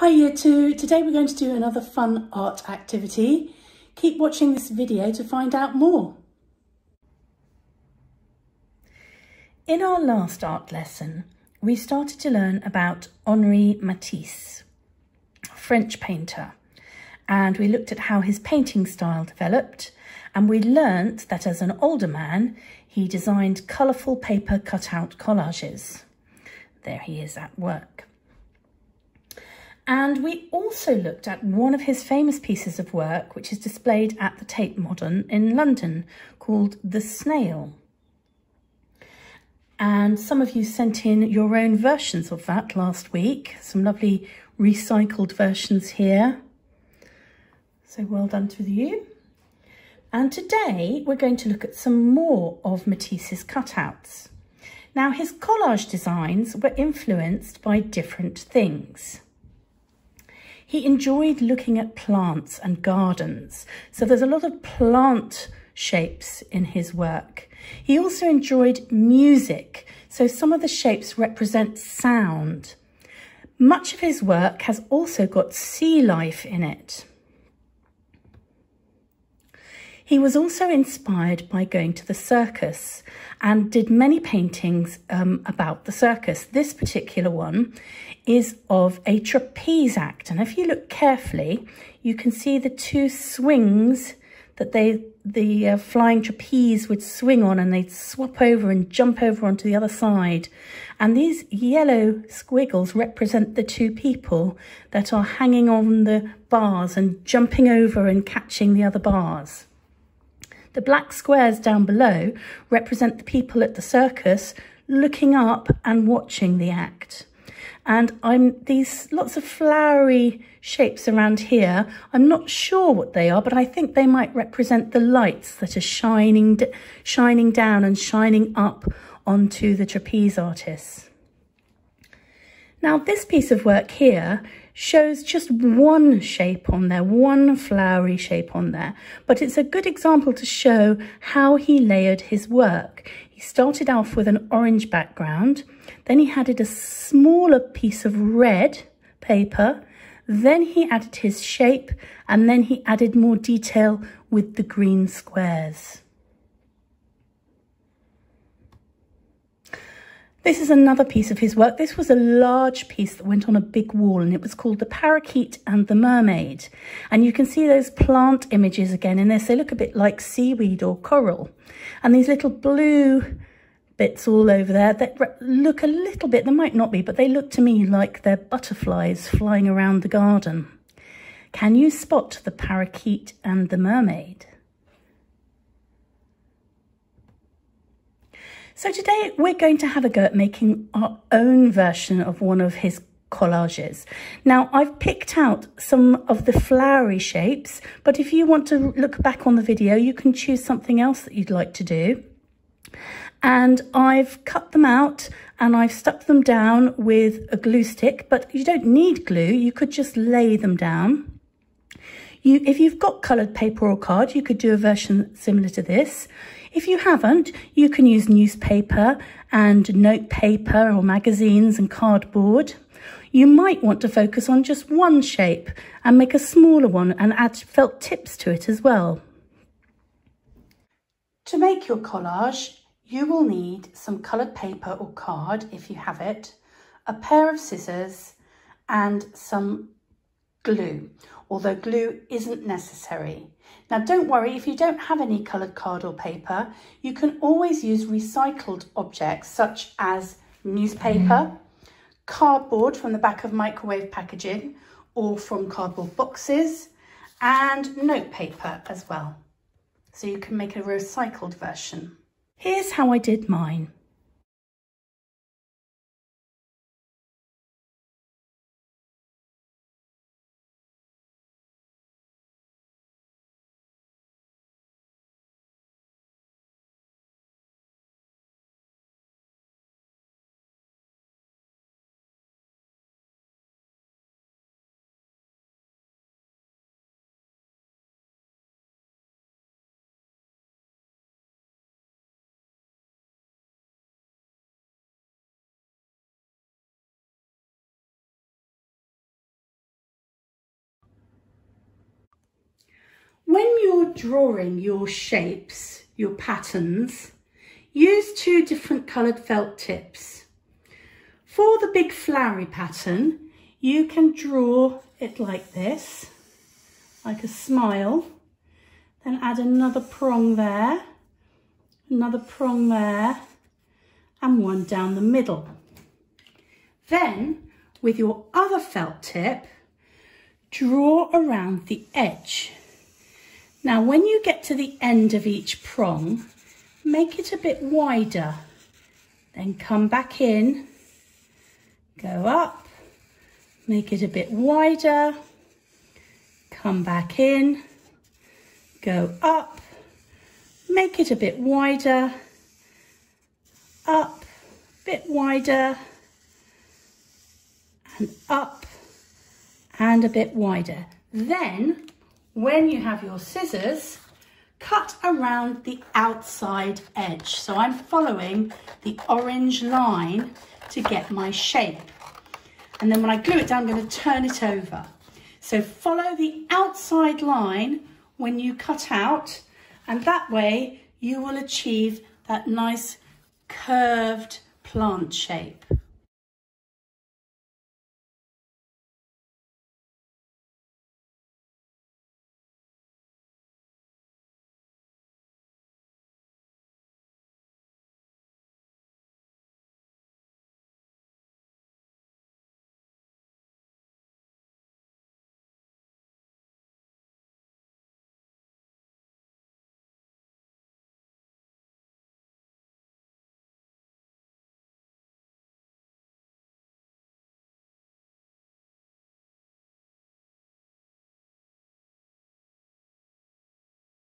Hi Year 2, today we're going to do another fun art activity. Keep watching this video to find out more. In our last art lesson, we started to learn about Henri Matisse, French painter, and we looked at how his painting style developed, and we learnt that as an older man, he designed colourful paper cutout collages. There he is at work. And we also looked at one of his famous pieces of work, which is displayed at the Tate Modern in London, called The Snail. And some of you sent in your own versions of that last week. Some lovely recycled versions here. So well done to you. And today we're going to look at some more of Matisse's cutouts. Now his collage designs were influenced by different things. He enjoyed looking at plants and gardens, so there's a lot of plant shapes in his work. He also enjoyed music, so some of the shapes represent sound. Much of his work has also got sea life in it. He was also inspired by going to the circus and did many paintings um, about the circus. This particular one is of a trapeze act. And if you look carefully, you can see the two swings that they the uh, flying trapeze would swing on and they'd swap over and jump over onto the other side. And these yellow squiggles represent the two people that are hanging on the bars and jumping over and catching the other bars. The black squares down below represent the people at the circus looking up and watching the act. And I'm these lots of flowery shapes around here. I'm not sure what they are, but I think they might represent the lights that are shining, shining down and shining up onto the trapeze artists. Now this piece of work here shows just one shape on there, one flowery shape on there, but it's a good example to show how he layered his work. He started off with an orange background, then he added a smaller piece of red paper, then he added his shape, and then he added more detail with the green squares. This is another piece of his work. This was a large piece that went on a big wall and it was called The Parakeet and the Mermaid. And you can see those plant images again in this. They look a bit like seaweed or coral. And these little blue bits all over there that look a little bit, they might not be, but they look to me like they're butterflies flying around the garden. Can you spot the parakeet and the mermaid? So today we're going to have a go at making our own version of one of his collages. Now I've picked out some of the flowery shapes, but if you want to look back on the video, you can choose something else that you'd like to do. And I've cut them out and I've stuck them down with a glue stick, but you don't need glue. You could just lay them down. You, if you've got coloured paper or card, you could do a version similar to this. If you haven't, you can use newspaper and note paper or magazines and cardboard. You might want to focus on just one shape and make a smaller one and add felt tips to it as well. To make your collage, you will need some coloured paper or card if you have it, a pair of scissors and some glue, although glue isn't necessary. Now don't worry, if you don't have any coloured card or paper, you can always use recycled objects such as newspaper, cardboard from the back of microwave packaging or from cardboard boxes and notepaper as well. So you can make a recycled version. Here's how I did mine. When you're drawing your shapes, your patterns, use two different coloured felt tips. For the big flowery pattern, you can draw it like this, like a smile, then add another prong there, another prong there, and one down the middle. Then, with your other felt tip, draw around the edge. Now, when you get to the end of each prong, make it a bit wider. Then come back in, go up, make it a bit wider, come back in, go up, make it a bit wider, up, bit wider, and up, and a bit wider. Then, when you have your scissors, cut around the outside edge. So I'm following the orange line to get my shape. And then when I glue it down, I'm going to turn it over. So follow the outside line when you cut out, and that way you will achieve that nice curved plant shape.